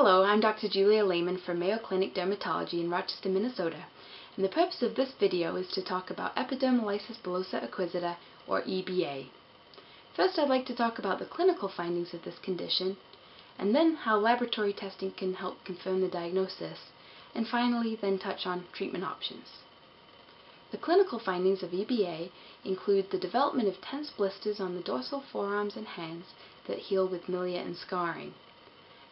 Hello, I'm Dr. Julia Lehman from Mayo Clinic Dermatology in Rochester, Minnesota, and the purpose of this video is to talk about epidermolysis bullosa acquisita, or EBA. First I'd like to talk about the clinical findings of this condition, and then how laboratory testing can help confirm the diagnosis, and finally then touch on treatment options. The clinical findings of EBA include the development of tense blisters on the dorsal forearms and hands that heal with milia and scarring.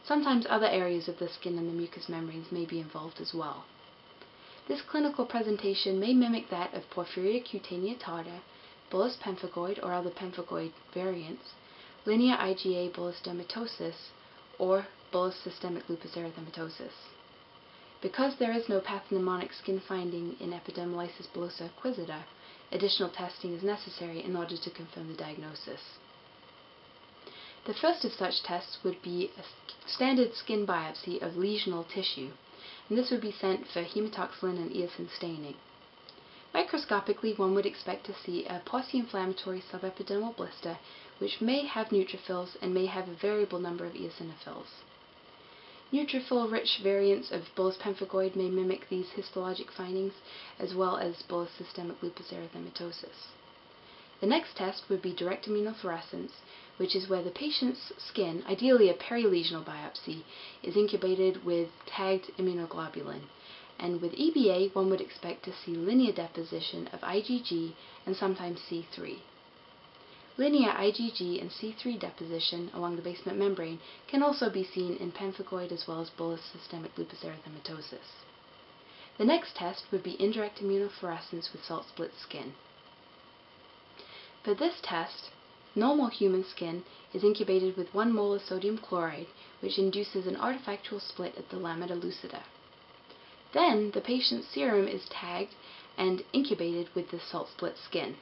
Sometimes other areas of the skin and the mucous membranes may be involved as well. This clinical presentation may mimic that of Porphyria cutanea tarda, bullous pemphigoid or other pemphigoid variants, linear IgA bullous dermatosis, or bullous systemic lupus erythematosus. Because there is no pathognomonic skin finding in epidermolysis bullosa acquisita, additional testing is necessary in order to confirm the diagnosis. The first of such tests would be a standard skin biopsy of lesional tissue, and this would be sent for hematoxylin and eosin staining. Microscopically, one would expect to see a pauci-inflammatory subepidermal blister which may have neutrophils and may have a variable number of eosinophils. Neutrophil-rich variants of bullous pemphigoid may mimic these histologic findings, as well as bullous systemic lupus erythematosus. The next test would be direct immunofluorescence, which is where the patient's skin, ideally a perilesional biopsy, is incubated with tagged immunoglobulin. And with EBA, one would expect to see linear deposition of IgG and sometimes C3. Linear IgG and C3 deposition along the basement membrane can also be seen in pemphigoid as well as bullous systemic lupus erythematosus. The next test would be indirect immunofluorescence with salt split skin. For this test, normal human skin is incubated with 1 mole of sodium chloride, which induces an artifactual split at the lamina lucida. Then the patient's serum is tagged and incubated with the salt split skin.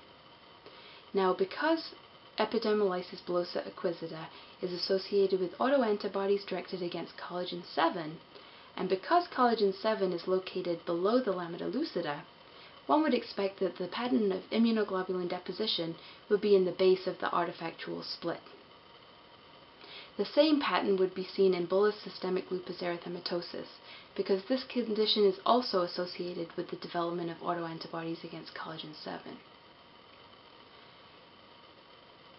Now because epidermolysis bullosa acquisita is associated with autoantibodies directed against collagen 7, and because collagen 7 is located below the lamina lucida, one would expect that the pattern of immunoglobulin deposition would be in the base of the artifactual split. The same pattern would be seen in bullous systemic lupus erythematosus, because this condition is also associated with the development of autoantibodies against collagen 7.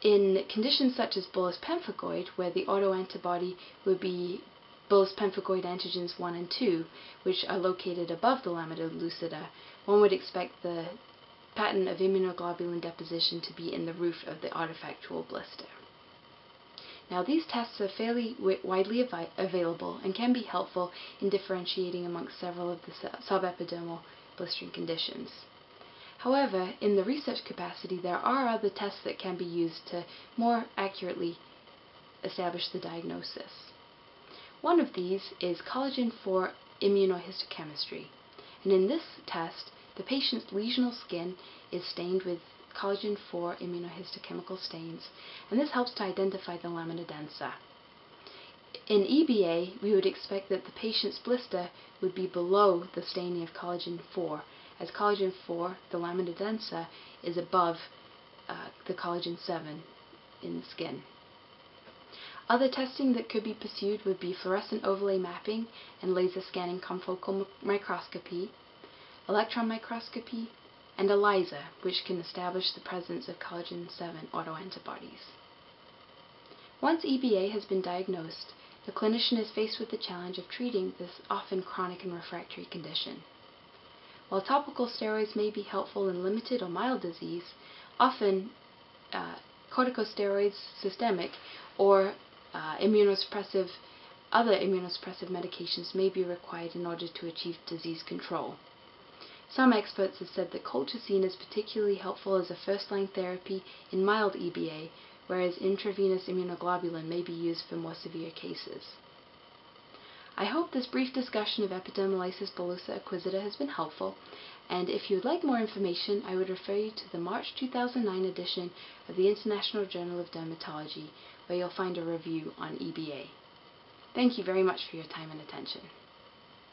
In conditions such as bullous pemphigoid, where the autoantibody would be bullous pemphigoid antigens 1 and 2, which are located above the lamina lucida, one would expect the pattern of immunoglobulin deposition to be in the roof of the artifactual blister. Now these tests are fairly widely av available and can be helpful in differentiating amongst several of the subepidermal blistering conditions. However, in the research capacity, there are other tests that can be used to more accurately establish the diagnosis. One of these is collagen 4 immunohistochemistry. And in this test, the patient's lesional skin is stained with collagen 4 immunohistochemical stains, and this helps to identify the lamina densa. In EBA, we would expect that the patient's blister would be below the staining of collagen 4, as collagen 4, the lamina densa, is above uh, the collagen 7 in the skin. Other testing that could be pursued would be fluorescent overlay mapping and laser scanning confocal microscopy, electron microscopy, and ELISA, which can establish the presence of collagen 7 autoantibodies. Once EBA has been diagnosed, the clinician is faced with the challenge of treating this often chronic and refractory condition. While topical steroids may be helpful in limited or mild disease, often uh, corticosteroids systemic or uh, immunosuppressive, other immunosuppressive medications may be required in order to achieve disease control. Some experts have said that colchicine is particularly helpful as a first-line therapy in mild EBA, whereas intravenous immunoglobulin may be used for more severe cases. I hope this brief discussion of epidermolysis bullosa acquisita has been helpful, and if you would like more information, I would refer you to the March 2009 edition of the International Journal of Dermatology, where you'll find a review on EBA. Thank you very much for your time and attention.